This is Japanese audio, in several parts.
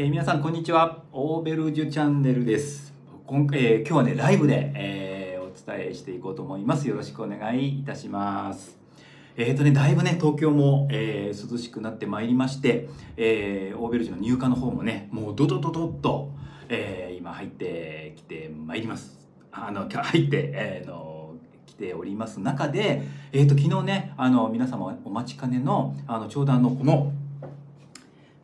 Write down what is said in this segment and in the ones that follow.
えー皆さんこんにちは。オーベルジュチャンネルです。今,、えー今日はねライブで、えーお伝えしていこうと思います。よろしくお願いいたします。えーとね、だいぶね東京も、えー涼しくなってまいりまして、えーオーベルジュの入荷の方もねもうドドドドッと、えー今入ってきてまいります。あのか入って、えーの来ております中で、えー、と昨日ねあの皆様お待ちかねのあのちょうどあのこの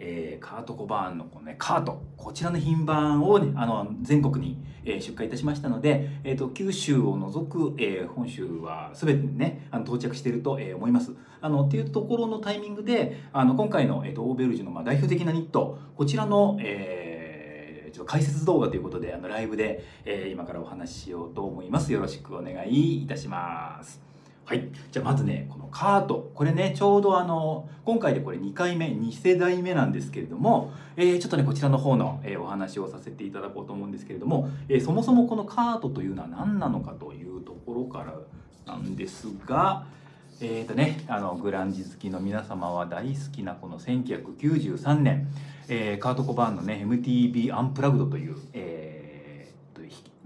えーカートコバーンのこの、ね、カートこちらの品番を、ね、あの全国に、えー出荷いたしましたので、えー、と九州を除く、えー本州は全てにねあの到着していると、えー思います。あのっていうところのタイミングであの今回の、えー、とオーベルジュの、まあ、代表的なニットこちらの、えーちょっと解説動画ということであのライブで、えー今からお話ししようと思います。よろしくお願いいたします。はい。じゃあまずね、このカート。これね、ちょうどあの、今回でこれ2回目、2世代目なんですけれども、えーちょっとね、こちらの方の、えーお話をさせていただこうと思うんですけれども、えーそもそもこのカートというのは何なのかというところからなんですが、えーとね、あのグランジ好きの皆様は大好きなこの1993年、えーカート・コバーンのね MTV アンプラグドという、えー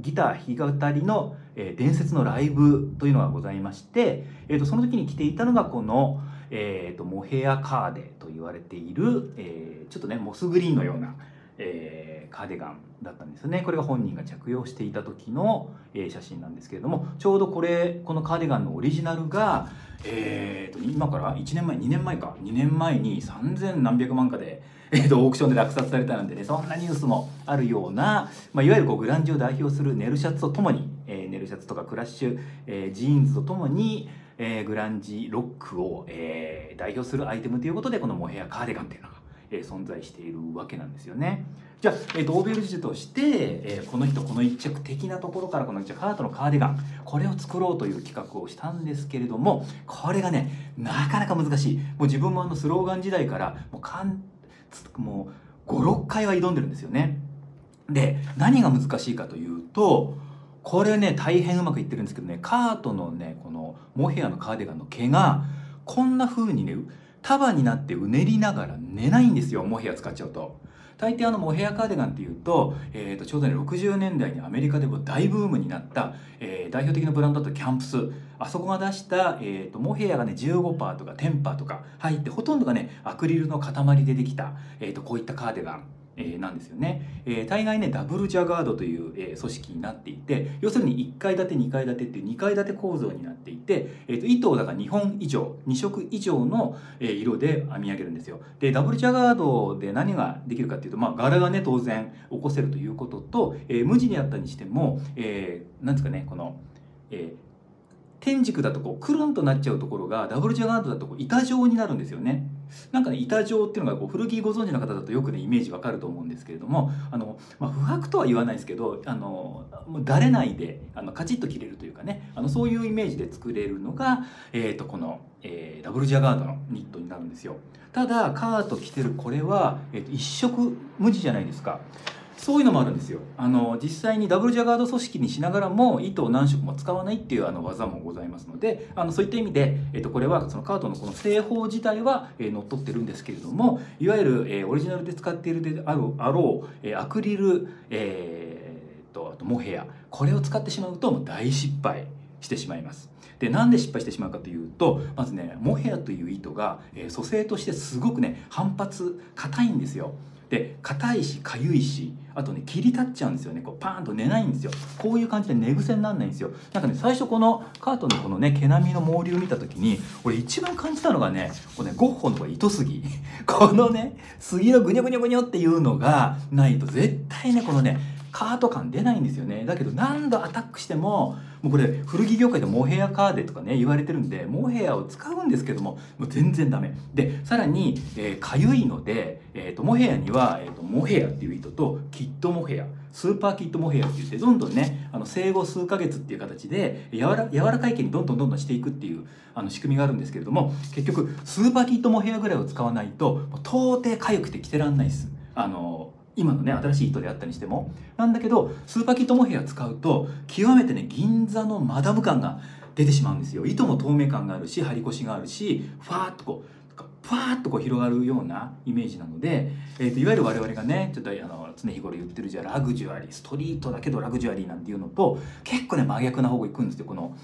ギター弾き語りの、えー伝説のライブというのがございまして、えー、とその時に着ていたのがこの、えー、とモヘアカーデと言われている、えーちょっとねモスグリーンのような、えーカーデガンだったんですよね。これが本人が着用していた時の、えー写真なんですけれどもちょうどこれこのカーデガンのオリジナルが、えーと今から1年前2年前か。2年前に3000何百万かで、えーとオークションで落札されたなんてねそんなニュースもあるような、まあ、いわゆるこうグランジを代表するネルシャツとともに、えーネルシャツとかクラッシュ、えージーンズとともに、えーグランジロックを、えー代表するアイテムということでこのモヘアカーディガンっていうのが、えー存在しているわけなんですよね。じゃあ、えー、とオーベルジュとして、えーこの人この一着的なところからこの一着カートのカーディガンこれを作ろうという企画をしたんですけれどもこれがねなかなか難しいもう自分もあのスローガン時代からもうかんつもう56回は挑んでるんですよね。で何が難しいかというとこれね大変うまくいってるんですけどねカートのねこのモヘアのカーディガンの毛がこんな風にね束になってうねりながら寝ないんですよモヘア使っちゃうと。大抵あのモヘアカーディガンっていうと,、えー、とちょうどね60年代にアメリカでも大ブームになった、えー代表的なブランドだったキャンプスあそこが出した、えー、とモヘアがね15%とか10%とか入ってほとんどがねアクリルの塊でできた、えー、とこういったカーディガンえなんですよね、え大概ねダブルジャガードという、え組織になっていて要するに1階建て2階建てっていう2階建て構造になっていて、えー、と糸をだから2本以上2色以上の、え色で編み上げるんですよ。でダブルジャガードで何ができるかっていうと、まあ、柄がね当然起こせるということと、え無地にあったにしても、えーなんですかねこの、えー天軸だとこうくるんとなっちゃうところがダブルジャガードだとこう板状になるんですよね。なんかね板状っていうのがこう古着ご存知の方だとよくねイメージわかると思うんですけれどもあの、まあ、不白とは言わないですけどあのもうだれないであのカチッと切れるというかねあのそういうイメージで作れるのが、えー、とこの、えーダブルジャガードのニットになるんですよ。ただカート着てるこれは、えー、と一色無地じゃないですか。そういうのもあるんですよあの実際にダブルジャガード組織にしながらも糸を何色も使わないっていうあの技もございますのであのそういった意味で、えっとこれはそのカートのこの製法自体は、えー、乗っ取ってるんですけれどもいわゆる、えーオリジナルで使っているであるあろう、えーアクリル、えーとあとモヘアこれを使ってしまうともう大失敗してしまいます。でなんで失敗してしまうかというとまずねモヘアという糸が、えー組成としてすごくね反発硬いんですよ。で硬いし痒いしあとね切り立っちゃうんですよね。こうパーンと寝ないんですよ。こういう感じで寝癖にならないんですよ。なんかね最初このカートのこのね毛並みの毛流見た時に俺一番感じたのがねこれねゴッホのこれ糸杉。このね 杉のグニョグニョグニョっていうのがないと絶対ねこのねカート感出ないんですよね。だけど何度アタックしてももうこれ古着業界でモヘアカーデとかね言われてるんでモヘアを使うんですけどももう全然ダメ。でさらにかゆ、いので、えー、とモヘアには、えー、とモヘアっていう糸とキットモヘアスーパーキットモヘアって言ってどんどんねあの生後数ヶ月っていう形で柔ら柔らかい毛にどんどんどんどんしていくっていうあの仕組みがあるんですけれども結局スーパーキットモヘアぐらいを使わないと到底痒くて着てらんないです。あの今のね新しい糸であったにしても。なんだけどスーパーキットモヘア使うと極めてね銀座のマダム感が出てしまうんですよ。糸も透明感があるし張り腰があるしファーッとこうふわーっとこう広がるようなイメージなので、えーと、いわゆる我々がねちょっとあの常日頃言ってるじゃあラグジュアリーストリートだけどラグジュアリーなんていうのと結構ね真逆な方向行くんですよこの、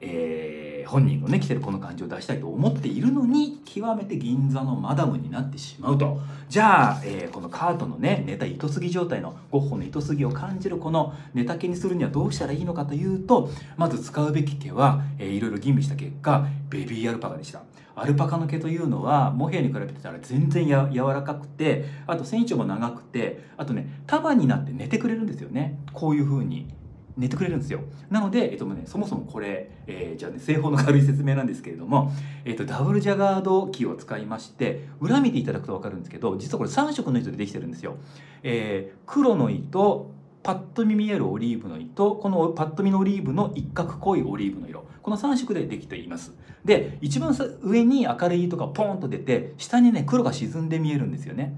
えー、本人のね来てるこの感じを出したいと思っているのに極めて銀座のマダムになってしまうと。じゃあ、えー、このカートのねネタ糸杉状態のゴッホの糸杉を感じるこのネタ毛にするにはどうしたらいいのかというとまず使うべき毛は、えー、いろいろ吟味した結果ベビーアルパカでした。アルパカの毛というのはモヘアに比べてたら全然や柔らかくてあと繊維長も長くてあとね束になって寝てくれるんですよね。こういう風に。寝てくれるんですよ。なので、えっとね、そもそもこれ、えー、じゃあね製法の軽い説明なんですけれども、えっと、ダブルジャガードキーを使いまして裏見ていただくと分かるんですけど実はこれ3色の糸でできてるんですよ、えー、黒の糸パッと見見えるオリーブの糸このパッと見のオリーブの一角濃いオリーブの色この3色でできています。で一番上に明るい糸がポンと出て下にね黒が沈んで見えるんですよね。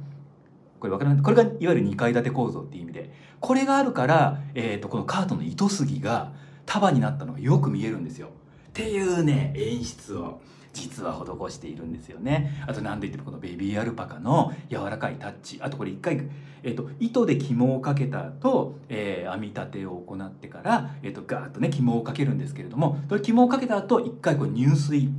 これ分からないこれがいわゆる2階建て構造っていう意味で。これがあるから、えーと、このカートの糸杉が束になったのがよく見えるんですよ。っていうね演出を実は施しているんですよね。あと何と言ってもこのベビーアルパカの柔らかいタッチ。あとこれ一回、えーと、糸で紐をかけた後、えー、編み立てを行ってから、えーと、ガーッとね紐をかけるんですけれどもそれ紐をかけた後一回こう入水、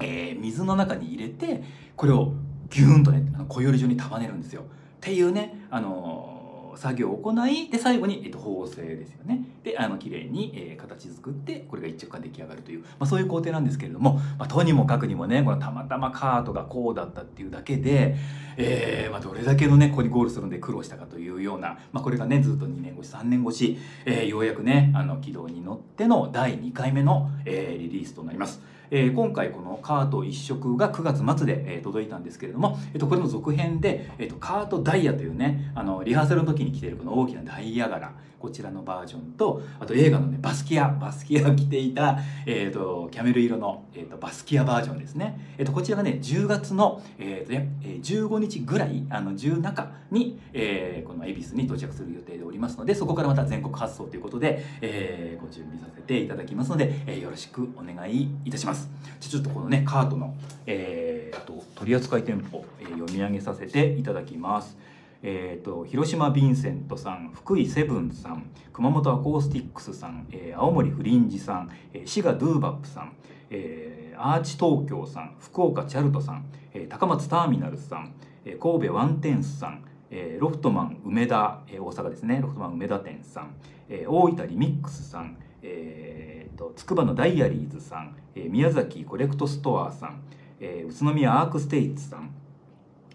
えー、水の中に入れてこれをギューンとねあの小より状に束ねるんですよ。っていうねあのー作業を行いで最後に、えっと、縫製ですよねであの綺麗に、えー、形作ってこれが一直感出来上がるという、まあ、そういう工程なんですけれども、まあ、とにもかくにもねこのたまたまカートがこうだったっていうだけで、えーまあ、どれだけのねここにゴールするんで苦労したかというような、まあ、これがねずっと2年越し3年越し、えー、ようやくねあの軌道に乗っての第2回目の、えー、リリースとなります。えー、今回このカート一色が9月末で、えー、届いたんですけれども、えー、とこれの続編で、えー、とカートダイヤというねあのリハーサルの時に着ているこの大きなダイヤ柄こちらのバージョンとあと映画のねバスキアバスキアが着ていた、えーと、キャメル色の、えーと、バスキアバージョンですね、えーと、こちらがね10月の、えーとね、15日ぐらいあの10中に、えー、この恵比寿に到着する予定でおりますのでそこからまた全国発送ということで、えー、ご準備させていただきますので、えー、よろしくお願いいたします。じゃちょっとこのねカートの、えー、と取扱店舗、えー、読み上げさせていただきます。えーと、広島ヴィンセントさん福井セブンさん熊本アコースティックスさん、えー、青森フリンジさん、えー、滋賀ドゥーバップさん、えー、アーチ東京さん福岡チャルトさん、えー、高松ターミナルさん、えー、神戸ワンテンスさん、えー、ロフトマン梅田、えー、大阪ですねロフトマン梅田店さん、えー、大分リミックスさん、えーと、筑波のダイアリーズさん、えー、宮崎コレクトストアさん、えー、宇都宮アークステイツさん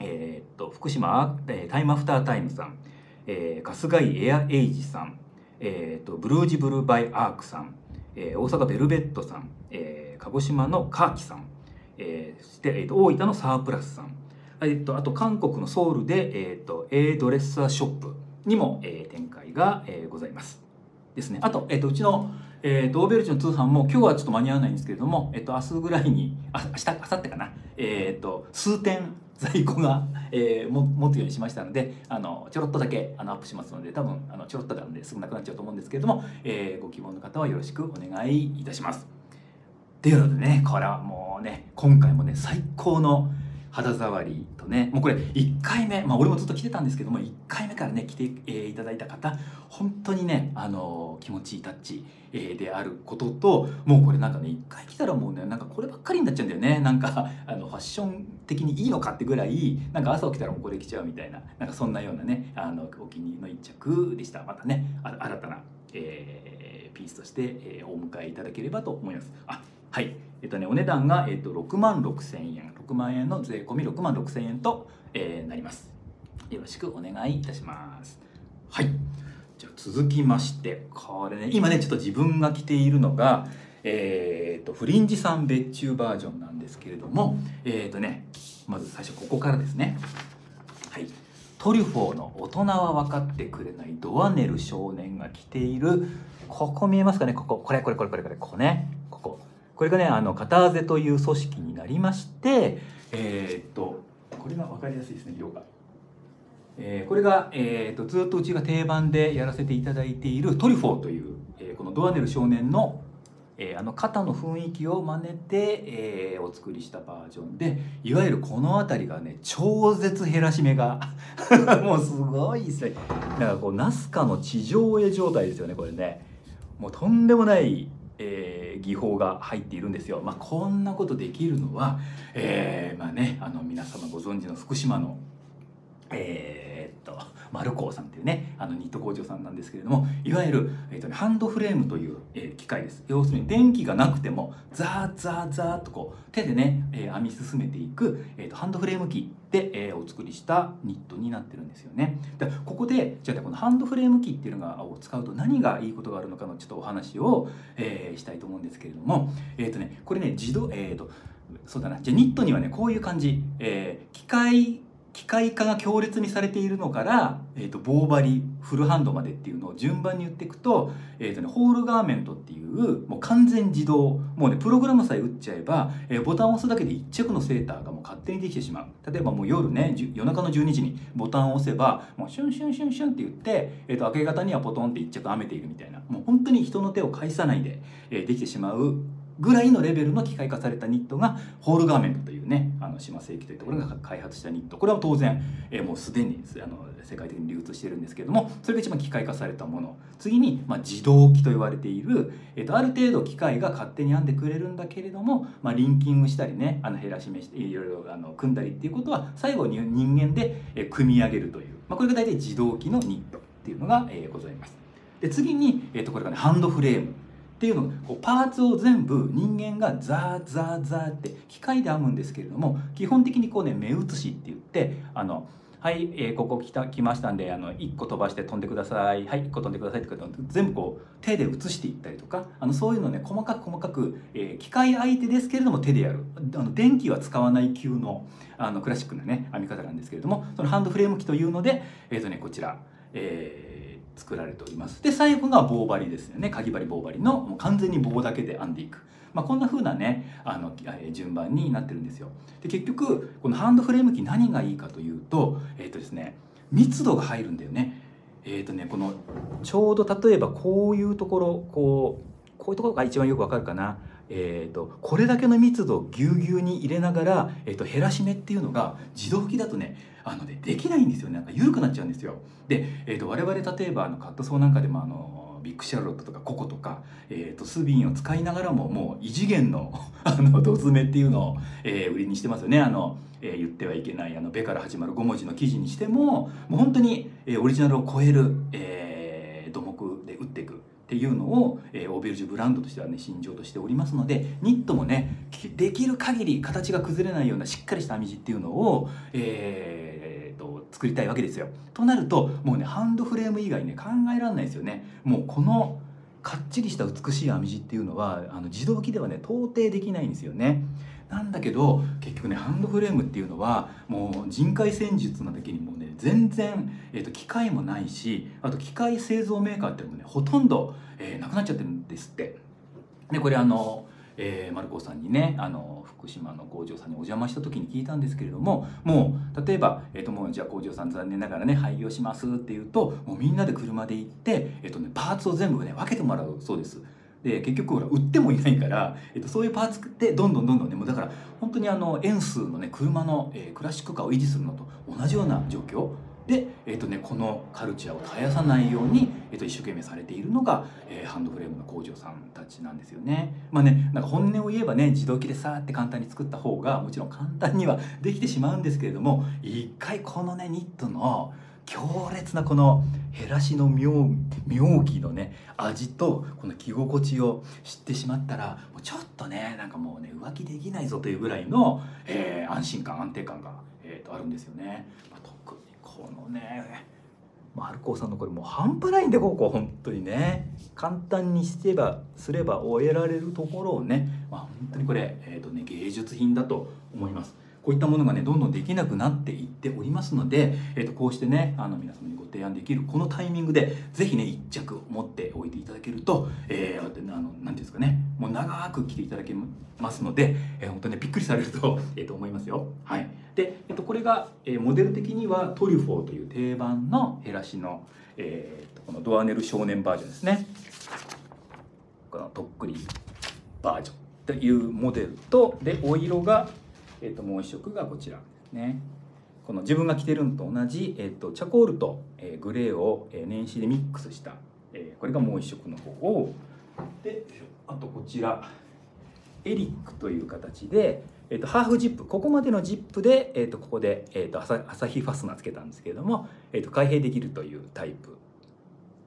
えー、っと福島タイムアフタータイムさん、えー、春日井エアエイジさん、えー、っとブルージブルバイアークさん、えー、大阪ベルベットさん、えー、鹿児島のカーキさん、えー、そして、えー、っと大分のサープラスさん、えー、っとあと韓国のソウルで、えー、っと A ドレッサーショップにも、えー、展開が、えー、ございます。ですね。あと,、え、っとうちのえー、ドーベルジの通販も今日はちょっと間に合わないんですけれども、えっと、明日ぐらいにあ明日明後日かな、えー、っと数点在庫が、えー、持つようにしましたのであのちょろっとだけあのアップしますので多分あのちょろっとなんですぐなくなっちゃうと思うんですけれども、えー、ご希望の方はよろしくお願いいたします。というのでねこれはもうね今回もね最高の肌触りとね。もうこれ1回目。まあ俺もずっと来てたんですけども1回目からね来て、えー、いただいた方本当にねあの気持ちいいタッチ、えー、であることともうこれなんかね1回来たらもうねなんかこればっかりになっちゃうんだよね。なんかあのファッション的にいいのかってぐらいなんか朝起きたらもうこれ着ちゃうみたいななんかそんなようなねあのお気に入りの一着でした。またね新たな、えー、ピースとして、えー、お迎えいただければと思います。あはい。えっとねお値段が、えっと、6万6千円。6万円の税込み6万6千円と、えー、なります。よろしくお願いいたします。はい。じゃあ続きましてこれね今ねちょっと自分が着ているのがえーと、フリンジさん別注バージョンなんですけれどもえっ、とねまず最初ここからですね。はい。トリュフォーの大人は分かってくれないドアネル少年が着ているここ見えますかね？ここ。これこれこれこれこれここね。これがねあの片ゼという組織になりましてえー、っとこれが分かりやすいですね色が。えー、これが、えーと、ずっとうちが定番でやらせていただいているトリュフォーという、えー、このドアネル少年の、ええー、あの肩の雰囲気を真似て、えー、お作りしたバージョンでいわゆるこの辺りがね超絶減らし目が もうすごいですねだからこうナスカの地上絵状態ですよねこれねもうとんでもない、えー、技法が入っているんですよ。まあ、こんなことできるのは、えー、まあねあの皆様ご存知の福島の、えー、と丸工さんっていうねあのニット工場さんなんですけれどもいわゆる、えーとね、ハンドフレームという、えー、機械です。要するに電気がなくてもザーザーザーとこう手でね、えー、編み進めていく、えーと、ハンドフレーム機で、えー、お作りしたニットになってるんですよね。でここでじゃあこのハンドフレーム機っていうのがを使うと何がいいことがあるのかのちょっとお話を、えー、したいと思うんですけれどもえっ、ー、とねこれね自動えっ、とそうだなじゃあニットにはねこういう感じ、えー、機械機械化が強烈にされているのから、えーと、棒針フルハンドまでっていうのを順番に言っていくと,、えーとね、ホールガーメントっていうもう完全自動もうねプログラムさえ打っちゃえば、えー、ボタンを押すだけで1着のセーターがもう勝手にできてしまう。例えばもう夜ね夜中の12時にボタンを押せばもうシュンシュンシュンシュンって言って、えーと、明け方にはポトンって1着編めているみたいな。もう本当に人の手を介さないで、えー、できてしまうぐらいのレベルの機械化されたニットがホールガーメントというねあの島世紀というところが開発したニット。これは当然、えー、もうすでにあの世界的に流通してるんですけれどもそれが一番機械化されたもの。次に、まあ、自動機と言われている、えーと、ある程度機械が勝手に編んでくれるんだけれども、まあ、リンキングしたりねあの減らし目していろいろあの組んだりっていうことは最後に人間で、え組み上げるという、まあ、これが大体自動機のニットっていうのが、えー、ございます。で次に、えーとこれがねハンドフレーム。っていうのこうパーツを全部人間がザーザーザーって機械で編むんですけれども基本的にこうね目写しって言ってあのはい、えー、ここ来た来ましたんであの1個飛ばして飛んでください。はい1個飛んでくださいって全部こう手で写していったりとかあのそういうのね細かく細かく、えー、機械相手ですけれども手でやる。あの電気は使わない級のあのクラシックなね編み方なんですけれどもそのハンドフレーム機というのでえっ、ー、とねこちら、えー作られております。で最後が棒針ですよね。かぎ針棒針のもう完全に棒だけで編んでいく、まあ、こんな風なねあの順番になってるんですよ。で結局このハンドフレーム機何がいいかというとえっ、ー、とですね密度が入るんだよね。えっ、ー、とねこのちょうど例えばこういうところこうこういうところが一番よくわかるかな。えーと、これだけの密度をぎゅうぎゅうに入れながら、えーと、減らし目っていうのが自動機だとねあのねできないんですよね。なんか緩くなっちゃうんですよ。で、えーと、我々例えばあのカットソーなんかでもあのビッグシャーロットとかココとか、えー、とスビンを使いながらももう異次元の あのドズメっていうのを、えー、売りにしてますよね。あの、えー、言ってはいけないあの「ベ」から始まる5文字の記事にしてももう本当に、えー、オリジナルを超える、えー、土木で打っていく。っていうのを、えー、オーベルジュブランドとしてはね信条としておりますのでニットもねできる限り形が崩れないようなしっかりした編み地っていうのを、えー、と作りたいわけですよ。となるともうねハンドフレーム以外ね考えられないですよね。もうこのかっちりした美しい編み地っていうのはあの自動機ではね到底できないんですよね。なんだけど局ねハンドフレームっていうのはもう人海戦術なだけにもうね全然、えーと、機械もないしあと機械製造メーカーっていうのもねほとんど、えー、なくなっちゃってるんですって。でこれあのえー、マルコさんにねあの福島の工場さんにお邪魔した時に聞いたんですけれどももう例えば、えーと、もうじゃあ工場さん残念ながらね廃業しますっていうともうみんなで車で行って、えーとね、パーツを全部ね分けてもらうそうです。で結局ほら売ってもいないから、えっと、そういうパーツってどんどんどんどんねもうだから本当にあの円数のね車の、えー、クラシックカーを維持するのと同じような状況で、えーとね、このカルチャーを絶やさないように、えー、と一生懸命されているのが、えー、ハンドフレームの工場さんたちなんですよね。まあねなんか本音を言えばね自動機でさーって簡単に作った方がもちろん簡単にはできてしまうんですけれども一回このねニットの強烈なこの減らしの妙妙義のね味とこの着心地を知ってしまったらもうちょっとねなんかもうね浮気できないぞというぐらいの、えー、安心感安定感が、えー、とあるんですよね。まあ、特にこのねマルコーさんのこれもう半端ないんでここ本当にね簡単にしてばすれば終えられるところをね、まあ、本当にこれ、えーとね、芸術品だと思います。こういったものがねどんどんできなくなっていっておりますので、えー、とこうしてねあの皆様にご提案できるこのタイミングで是非ね1着持っておいていただけると、えー、あのなんていうんですかねもう長く着ていただけますので、えー、本当ねびっくりされると, えー、と思いますよ。はい、で、えー、とこれが、えー、モデル的にはトリュフォーという定番の減らしの、えー、とこのドアネル少年バージョンですね。このとっくりバージョンというモデルとでお色が、えー、ともう一色がこちら。ですね。この自分が着てるのと同じ、えー、とチャコールと、えー、グレーを、えー、年始でミックスした、えー、これがもう一色の方を。であとこちら。エリックという形で、えー、とハーフジップ。ここまでのジップで、えー、とここで、えー、と朝日ファスナーつけたんですけれども、えー、と開閉できるというタイプ、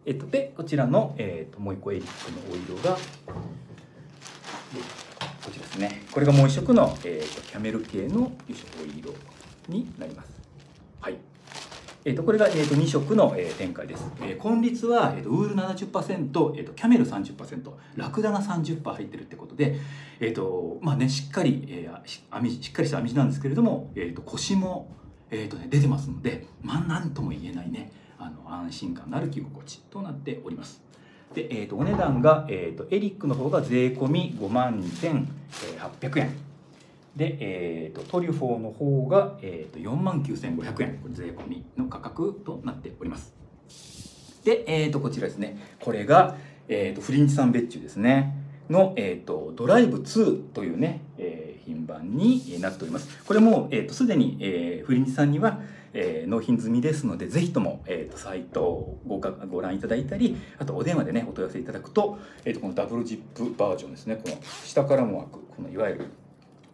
えー、とでこちらの、えー、ともう一個エリックのお色が。こちらですね。これがもう一色の、えー、とキャメル系のお色になります。はい。えー、とこれが、えー、と2色の、えー、展開です、えー、根率は、えー、とウール70%、えー、とキャメル30%ラクダが30%入ってるってことで、えーとまあね、しっかり、えー、編みしっかりした編み地なんですけれども、えー、と腰も、えーとね、出てますので、まあ、なんとも言えないねあの安心感のある着心地となっております。で、えー、とお値段が、えー、とエリックの方が税込み5万2800円。で、えーと、トリュフォーの方が、えーと、4万9500円。これ税込みの価格となっております。で、えーと、こちらですね。これが、えー、とフリンチさん別注ですね。の、えー、とドライブ2というね、えー、品番になっております。これも、えー、とすでに、えー、フリンチさんにはえー、納品済みですので、ぜひとも、えーと、サイトをごご覧いただいたり、あとお電話でね、お問い合わせいただくと、えーと、このダブルジップバージョンですね、この下からも開く、このいわゆる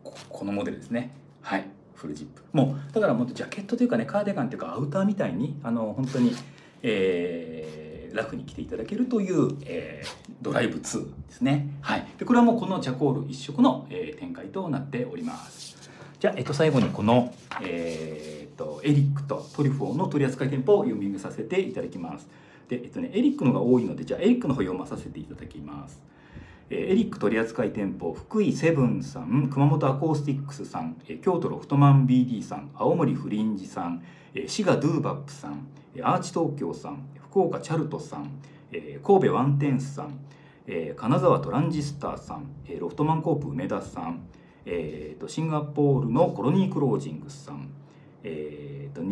このモデルですね。はい。フルジップ。もうだからもっとジャケットというかねカーディガンというかアウターみたいにあの本当に、えー、ラフに着ていただけるという、えー、ドライブ2ですね。はい。でこれはもうこのチャコール一色の、えー、展開となっております。じゃあ、えっと、最後にこの、えー、とエリックとトリュフォーの取扱店舗を読み上げさせていただきます。でえっとねエリックのが多いのでじゃあエリックの方読まさせていただきます。エリック取扱店舗福井セブンさん熊本アコースティックスさん京都ロフトマン BD さん青森フリンジさん滋賀ドゥーバップさんアーチ東京さん福岡チャルトさん神戸ワンテンスさん金沢トランジスターさんロフトマンコープ梅田さんシンガポールのコロニークロージングスさん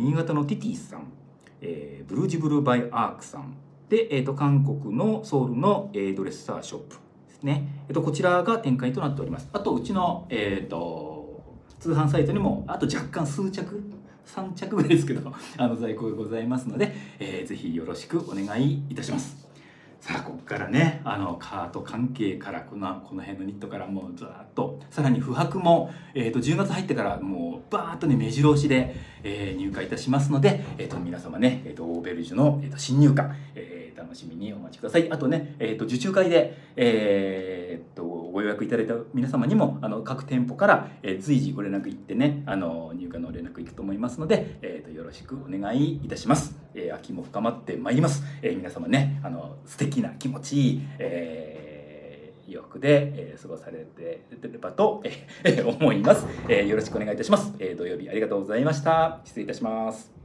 新潟のティティさん。えブルージブルバイアークさん。で、えー、と韓国のソウルのドレッサーショップですね、えっと、こちらが展開となっております。あとうちの、えっと通販サイトにもあと若干数着3着ぐらいですけどあの在庫がございますので、えー、ぜひよろしくお願いいたします。さあここからねあのカート関係からこのこの辺のニットからもうずっとさらに不白も、えーと、10月入ってからもうバーッとね目白押しで、えー、入荷いたしますので、えーと、皆様ね、えーと、オーベルジュの、えー、と新入荷、えー、楽しみにお待ちください。あとね、えー、と受注会で、えー、とご予約いただいた皆様にもあの各店舗から、えー、随時ご連絡いってねあの入荷の連絡いくと思いますので、えー、とろしくお願いいたします、えー、秋も深まってまいります、えー、皆様ねあの素敵な気持ちいい、えー、洋服で、えー、過ごされてればと、えー、思います、えー、よろしくお願いいたします、えー、土曜日ありがとうございました。失礼いたします。